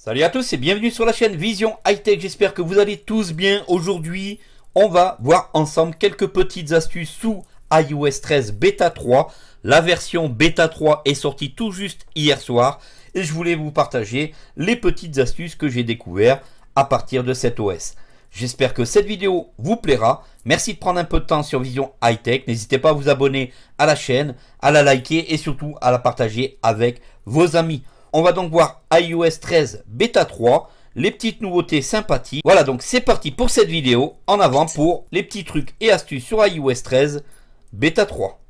Salut à tous et bienvenue sur la chaîne Vision High Tech. J'espère que vous allez tous bien. Aujourd'hui, on va voir ensemble quelques petites astuces sous iOS 13 Beta 3. La version Beta 3 est sortie tout juste hier soir et je voulais vous partager les petites astuces que j'ai découvertes à partir de cet OS. J'espère que cette vidéo vous plaira. Merci de prendre un peu de temps sur Vision High Tech. N'hésitez pas à vous abonner à la chaîne, à la liker et surtout à la partager avec vos amis. On va donc voir iOS 13 Beta 3, les petites nouveautés sympathiques. Voilà donc c'est parti pour cette vidéo. En avant pour les petits trucs et astuces sur iOS 13 Beta 3.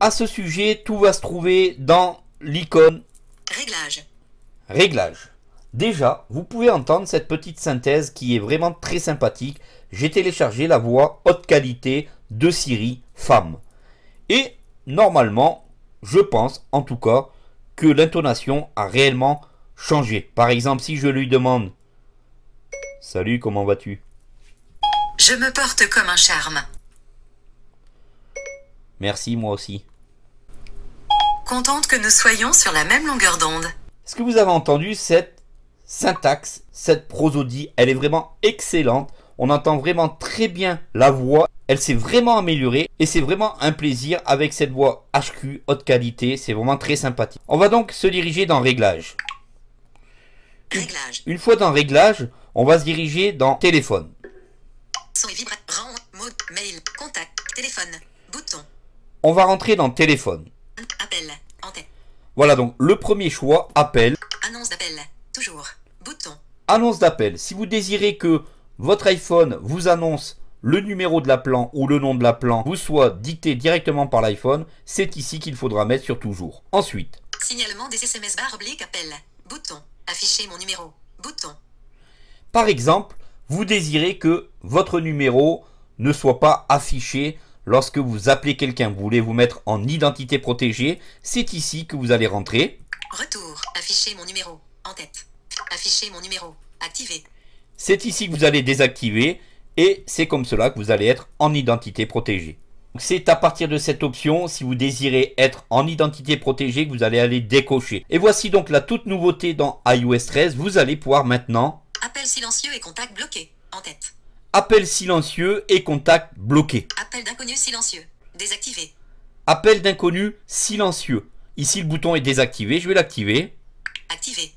À ce sujet, tout va se trouver dans l'icône Réglage. Réglage. Déjà, vous pouvez entendre cette petite synthèse qui est vraiment très sympathique. J'ai téléchargé la voix haute qualité de Siri femme. Et normalement, je pense en tout cas que l'intonation a réellement changé. Par exemple, si je lui demande Salut, comment vas-tu? Je me porte comme un charme. Merci, moi aussi. Contente que nous soyons sur la même longueur d'onde. Est-ce que vous avez entendu cette syntaxe, cette prosodie Elle est vraiment excellente. On entend vraiment très bien la voix. Elle s'est vraiment améliorée et c'est vraiment un plaisir avec cette voix HQ haute qualité. C'est vraiment très sympathique. On va donc se diriger dans Réglage. Réglage. Une fois dans Réglage, on va se diriger dans Téléphone. Son et vibra. Rang. Mode. Mail. Contact. Téléphone. Bouton. On va rentrer dans Téléphone. Appel. Voilà donc le premier choix, appel. Annonce d'appel. Bouton. Annonce d'appel. Si vous désirez que votre iPhone vous annonce le numéro de l'appelant ou le nom de l'appelant vous soit dicté directement par l'iPhone, c'est ici qu'il faudra mettre sur toujours. Ensuite, Signalement des SMS barre oblique appel. Bouton. Afficher mon numéro. Bouton. par exemple, vous désirez que votre numéro ne soit pas affiché lorsque vous appelez quelqu'un. Vous voulez vous mettre en identité protégée, c'est ici que vous allez rentrer. Retour. Afficher mon numéro. En tête. Afficher mon numéro. Activé. C'est ici que vous allez désactiver et c'est comme cela que vous allez être en identité protégée. C'est à partir de cette option, si vous désirez être en identité protégée, que vous allez aller décocher. Et voici donc la toute nouveauté dans iOS 13. Vous allez pouvoir maintenant Appel silencieux et contact bloqué. En tête. appel silencieux et contact bloqué. Appel d'inconnu silencieux. Désactivé. Appel d'inconnu silencieux. Ici le bouton est désactivé, je vais l'activer. Activé.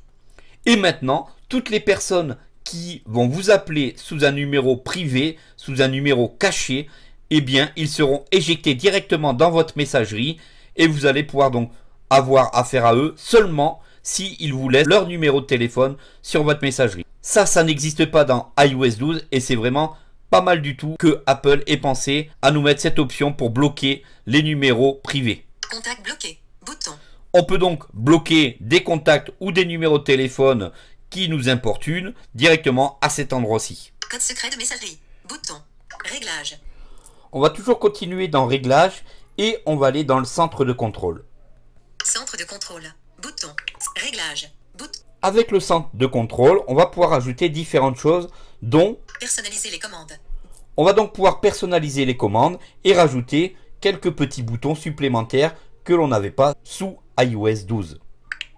Et maintenant, toutes les personnes qui vont vous appeler sous un numéro privé, sous un numéro caché, eh bien, ils seront éjectés directement dans votre messagerie et vous allez pouvoir donc avoir affaire à eux seulement s'ils vous laissent leur numéro de téléphone sur votre messagerie. Ça, ça n'existe pas dans iOS 12 et c'est vraiment pas mal du tout que Apple ait pensé à nous mettre cette option pour bloquer les numéros privés. Contact bloqué. Bouton. On peut donc bloquer des contacts ou des numéros de téléphone qui nous importunent directement à cet endroit-ci. Code secret de messagerie. Bouton. Réglage. On va toujours continuer dans Réglages et on va aller dans le centre de contrôle. Centre de contrôle. Bouton. Réglage. Bouton. Avec le centre de contrôle, on va pouvoir ajouter différentes choses dont Personnaliser les commandes. on va donc pouvoir personnaliser les commandes et rajouter quelques petits boutons supplémentaires que l'on n'avait pas sous iOS 12.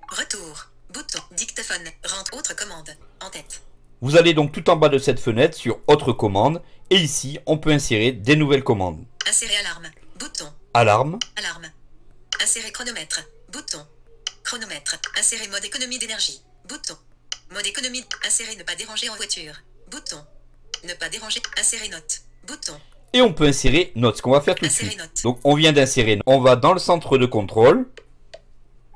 Retour. Bouton. Dictaphone. Rentre autre commande. En tête. Vous allez donc tout en bas de cette fenêtre sur Autre commande et ici on peut insérer des nouvelles commandes. Insérer alarme. Bouton. Alarme, Alarme. Insérer chronomètre. Bouton. Chronomètre. Insérer mode économie d'énergie. Bouton. Mode économie. Insérer ne pas déranger en voiture. Bouton. Ne pas déranger. Insérer note. Bouton. et on peut insérer notes, ce qu'on va faire tout de suite. note. Donc on vient d'insérer, on va dans le centre de contrôle,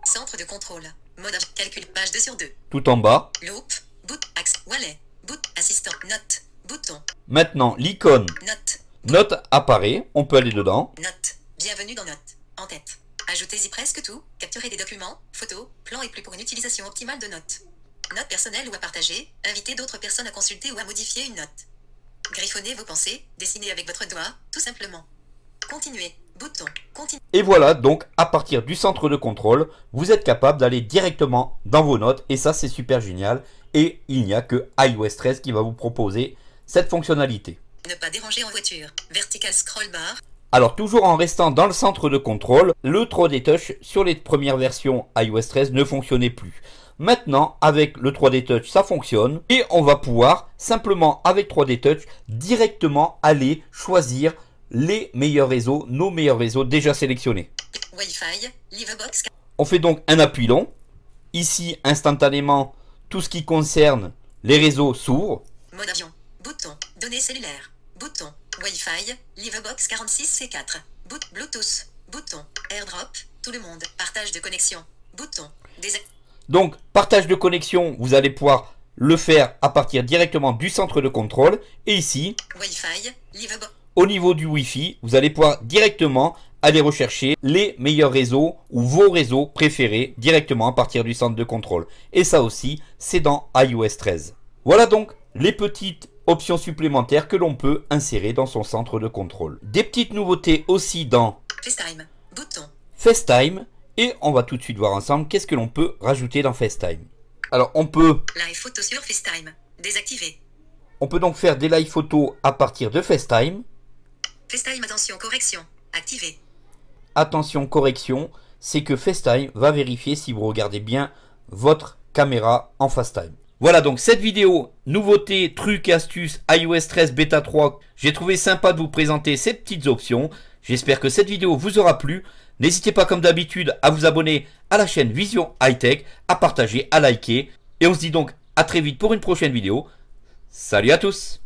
Centre de contrôle. Mode calcul. Page 2 sur 2. tout en bas. Loop. Boot. Axe. Wallet. Boot. Assistant. Note. Bouton. Maintenant l'icône Note. note apparaît, on peut aller dedans. Note. Bienvenue dans Note. En tête. Ajoutez-y presque tout. Capturez des documents, photos, plans et plus pour une utilisation optimale de notes. Notes personnelles ou à partager. Invitez d'autres personnes à consulter ou à modifier une note. Griffonnez vos pensées. Dessinez avec votre doigt, tout simplement. Continuez. Bouton. Continue. Et voilà, donc à partir du centre de contrôle, vous êtes capable d'aller directement dans vos notes et ça c'est super génial. Et il n'y a que iOS 13 qui va vous proposer cette fonctionnalité. Ne pas déranger en voiture. Vertical scroll bar. Alors toujours en restant dans le centre de contrôle, le 3D Touch sur les premières versions iOS 13 ne fonctionnait plus. Maintenant, avec le 3D Touch, ça fonctionne et on va pouvoir simplement avec 3D Touch directement aller choisir les meilleurs réseaux, nos meilleurs réseaux déjà sélectionnés. Wi-Fi. Livebox. On fait donc un appui long. Ici, instantanément, tout ce qui concerne les réseaux s'ouvre. Mode avion. Bouton. Données cellulaires. Bouton. Wi-Fi. Livebox 46C4. Boot. Bluetooth. Bouton. AirDrop. Tout le monde. Partage de connexion. Bouton. Des... Donc, partage de connexion, vous allez pouvoir le faire à partir directement du centre de contrôle. Et ici, Wi-Fi. Livebox. Au niveau du Wi-Fi, vous allez pouvoir directement aller rechercher les meilleurs réseaux ou vos réseaux préférés directement à partir du centre de contrôle. Et ça aussi, c'est dans iOS 13. Voilà donc les petites options supplémentaires que l'on peut insérer dans son centre de contrôle. Des petites nouveautés aussi dans FaceTime. Bouton. FaceTime. Et on va tout de suite voir ensemble qu'est-ce que l'on peut rajouter dans FaceTime. Alors on peut, Live photo sur FaceTime. Désactivé. on peut donc faire des live photos à partir de FaceTime. FaceTime attention correction. Activé. attention correction, c'est que FaceTime va vérifier si vous regardez bien votre caméra en FaceTime. Voilà donc cette vidéo, nouveautés, trucs, astuces, iOS 13 Beta 3. J'ai trouvé sympa de vous présenter ces petites options. J'espère que cette vidéo vous aura plu. N'hésitez pas comme d'habitude à vous abonner à la chaîne Vision High Tech, à partager, à liker. Et on se dit donc à très vite pour une prochaine vidéo. Salut à tous